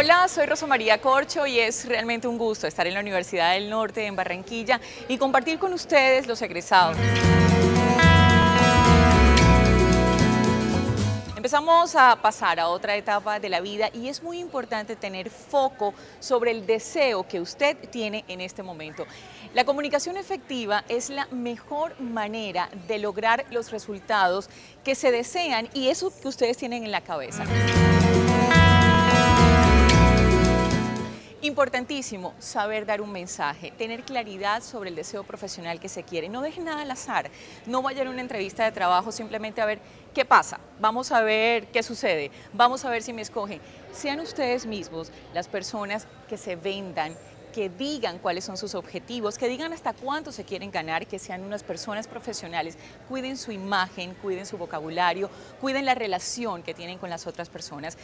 Hola, soy Rosa María Corcho y es realmente un gusto estar en la Universidad del Norte en Barranquilla y compartir con ustedes los egresados. Empezamos a pasar a otra etapa de la vida y es muy importante tener foco sobre el deseo que usted tiene en este momento. La comunicación efectiva es la mejor manera de lograr los resultados que se desean y eso que ustedes tienen en la cabeza. Importantísimo saber dar un mensaje, tener claridad sobre el deseo profesional que se quiere. No dejen nada al azar. No vayan a una entrevista de trabajo simplemente a ver qué pasa. Vamos a ver qué sucede. Vamos a ver si me escogen. Sean ustedes mismos las personas que se vendan, que digan cuáles son sus objetivos, que digan hasta cuánto se quieren ganar, que sean unas personas profesionales, cuiden su imagen, cuiden su vocabulario, cuiden la relación que tienen con las otras personas.